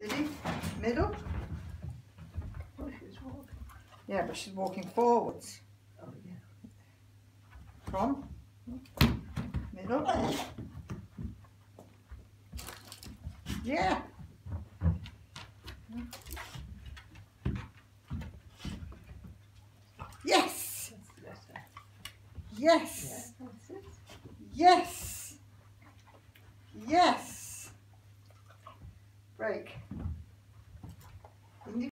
Did Middle? Oh, she's walking. Yeah, but she's walking forwards. Oh, yeah. From? Middle? Yeah. Yes! Yes! Yeah, that's it. Yes! Yes! break.